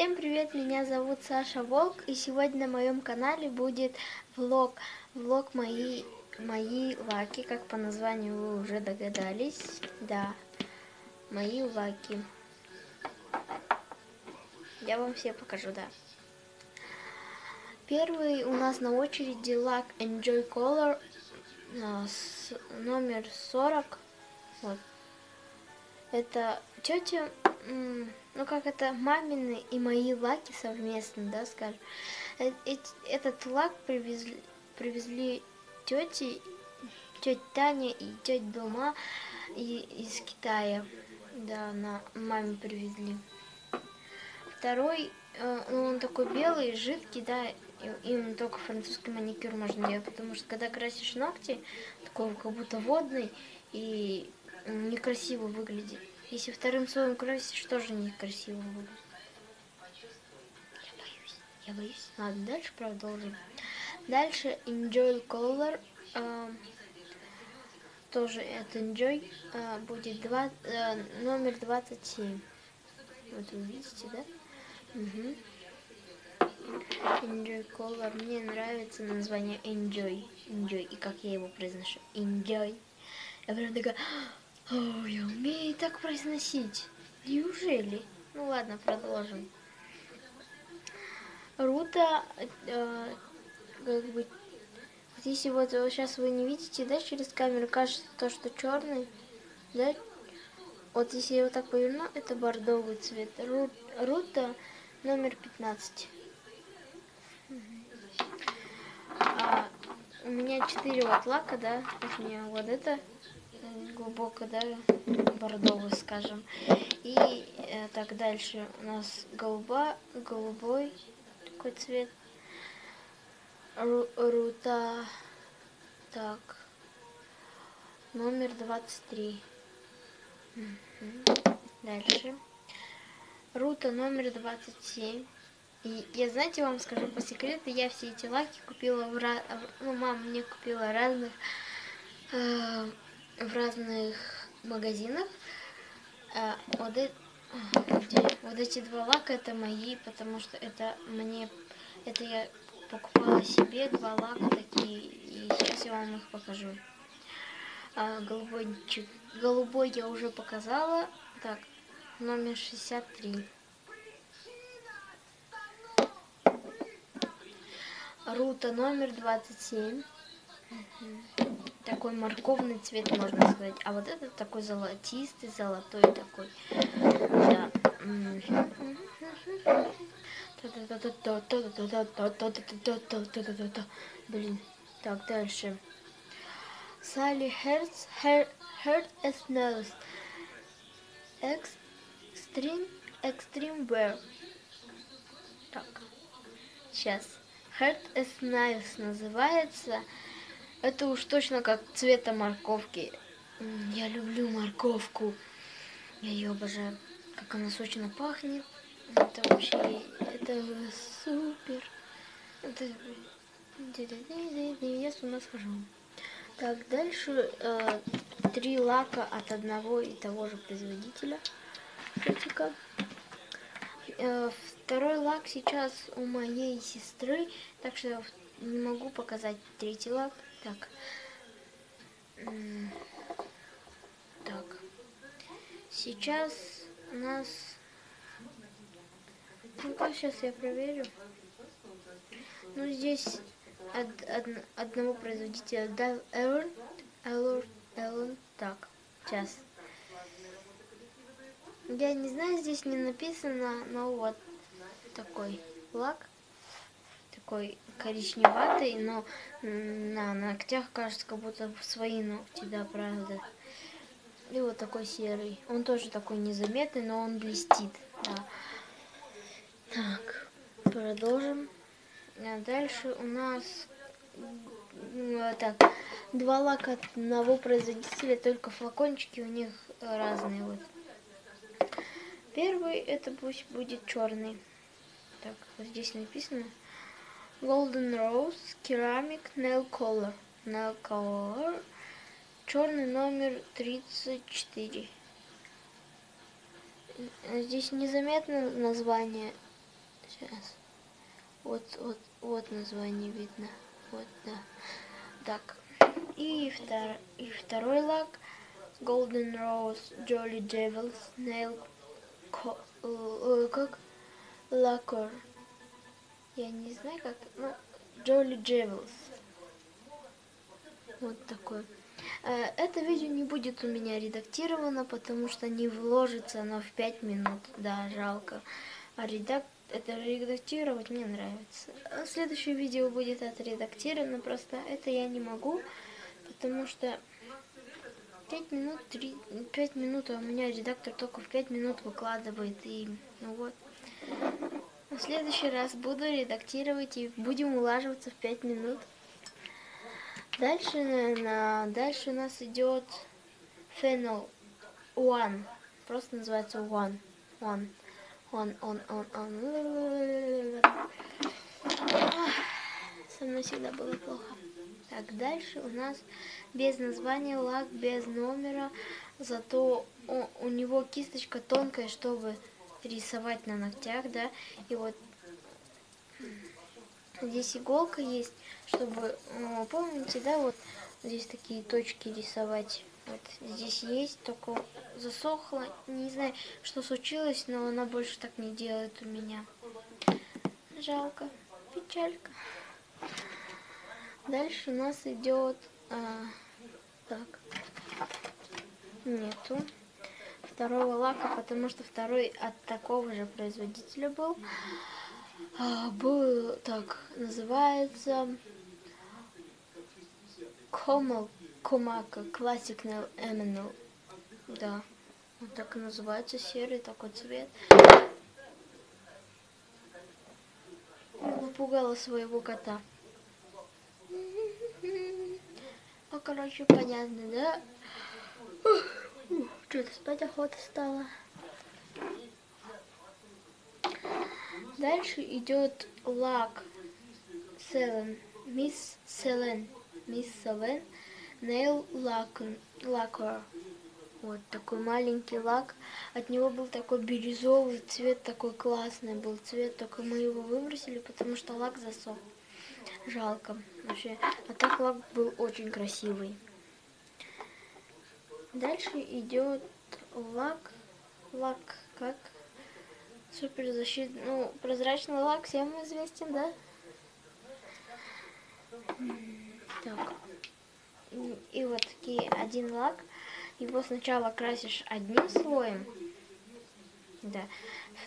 Всем привет, меня зовут Саша Волк, и сегодня на моем канале будет влог, влог мои, мои лаки, как по названию вы уже догадались, да, мои лаки. Я вам все покажу, да. Первый у нас на очереди лак Enjoy Color номер 40, вот. Это тетя ну как это, мамины и мои лаки совместно, да, скажем. Э, этот лак привезли, привезли тети, тетя Таня и тетя Дома из Китая, да, на маме привезли. Второй, э, ну, он такой белый, жидкий, да, им только французский маникюр можно делать, потому что когда красишь ногти, такой как будто водный и некрасиво выглядит. Если вторым слоем красишь, тоже некрасиво будет. Я боюсь, я боюсь. Ладно, дальше продолжим. Дальше Enjoy Color. Э, тоже это Enjoy. Э, будет 2, э, номер 27. Вот вы видите, да? Угу. Enjoy Color. Мне нравится название Enjoy. Enjoy. И как я его произношу. Enjoy. Я прям такая... О, я умею так произносить. Неужели? Ну ладно, продолжим. Рута, э, как бы, здесь вот сейчас вы не видите, да, через камеру кажется то, что черный, да? Вот если я вот так поверну, это бордовый цвет. Ру, рута номер 15. А, у меня 4 вот лака, да, точнее вот это глубоко, да, бордовый, скажем. И э, так дальше у нас голуба, голубой такой цвет. Ру, рута, так, номер 23. Угу. Дальше. Рута номер 27. И я, знаете, вам скажу по секрету, я все эти лаки купила в раз... Ну, мама мне купила разных э, в разных магазинах. А, вот, э, вот эти два лака это мои, потому что это мне, это я покупала себе два лака такие, и сейчас я вам их покажу. А, голубой, голубой я уже показала. Так, номер 63. Рута номер 27. Угу такой морковный цвет, можно сказать. А вот этот такой золотистый, золотой такой. Да. Блин. Так, дальше. Sally Hertz, Heart as Nose. Extreme, Extreme Wear. Так. Сейчас. Heart as Nice называется. Это уж точно как цвета морковки. Я люблю морковку. Я ее обожаю. Как она сочно пахнет. Это вообще, это супер. Это... Я с ума схожу. Так, дальше э, три лака от одного и того же производителя. Э, второй лак сейчас у моей сестры, так что не могу показать третий лак. Так. Так. Сейчас у нас... Ну-ка, сейчас я проверю. Ну, здесь от, от, одного производителя Dal Ellen. Ellen, Ellen. Так, сейчас. Я не знаю, здесь не написано, но вот такой лак такой коричневатый, но на ногтях кажется, как будто свои ногти, да, правда. И вот такой серый. Он тоже такой незаметный, но он блестит, да. Так, продолжим. А дальше у нас так, два лака одного производителя, только флакончики у них разные. Вот. Первый это пусть будет черный. Так, вот здесь написано Golden Rose Ceramic Nail Color. Nail Color. Черный номер 34. Здесь незаметно название. Сейчас. Вот, вот, вот название видно. Вот, да. Так. И, втор, и второй лак. Golden Rose Jolly Devils Nail Co э, как Lacquer. Я не знаю как, ну, Jolly Devils. Вот такой. Э, это видео не будет у меня редактировано, потому что не вложится оно в 5 минут. Да, жалко. А редак... это редактировать мне нравится. А следующее видео будет отредактировано, просто это я не могу, потому что 5 минут, 3, 5 минут, а у меня редактор только в 5 минут выкладывает, и ну вот. В следующий раз буду редактировать и будем улаживаться в 5 минут. Дальше, на, дальше у нас идет Fennel One. Просто называется One. One. Он, он, он, он. Со мной всегда было плохо. Так, дальше у нас без названия лак, без номера. Зато у, у него кисточка тонкая, чтобы рисовать на ногтях, да. И вот здесь иголка есть чтобы, ну, помните, да, вот здесь такие точки рисовать. Вот здесь есть, только засохло. Не знаю, что случилось, но она больше так не делает у меня. Жалко, печалька. Дальше у нас идет... А, так, нету второго лака, потому что второй от такого же производителя был. А, был, так, называется Комал, Комака, Classic Eminal. Да, вот так и называется, серый такой цвет. Напугала своего кота. Ну, короче, понятно, да? Что-то спать охота стала. Дальше идет лак Селен, мисс Селен. Мисс Савен Nail Lacquer. Вот такой маленький лак. От него был такой бирюзовый цвет, такой классный был цвет. Только мы его выбросили, потому что лак засох. Жалко. Вообще. А так лак был очень красивый. Дальше идет лак. Лак как? Супер защитный. Ну, прозрачный лак всем известен, да? Так. И вот такие один лак. Его сначала красишь одним слоем. Да.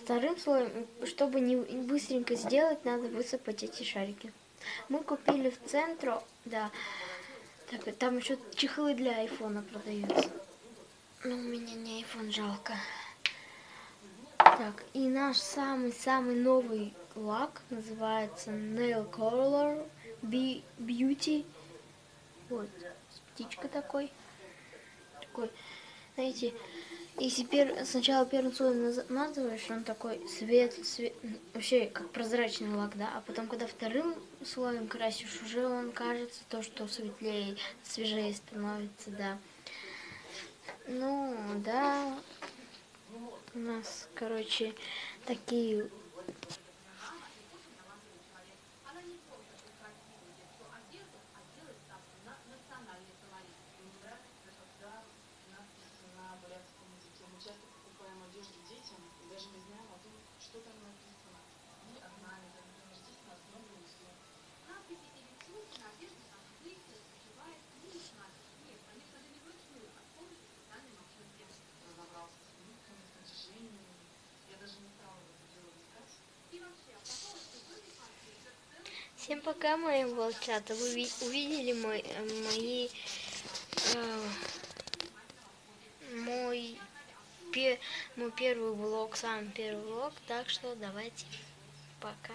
Вторым слоем, чтобы не быстренько сделать, надо высыпать эти шарики. Мы купили в центру, да. Так, там еще чехлы для айфона продаются. Но у меня не айфон, жалко. Так, и наш самый-самый новый лак называется Nail Color Beauty вот, птичка такой. Такой, знаете, если пер, сначала первым слоем намазываешь, он такой свет, свет, вообще как прозрачный лак, да, а потом, когда вторым слоем красишь, уже он кажется то, что светлее, свежее становится, да. Ну, да, у нас, короче, такие Всем пока, мои волчата. Вы увидели мой, э, мои э, мой, пе, мой первый влог, самый первый влог. Так что давайте пока.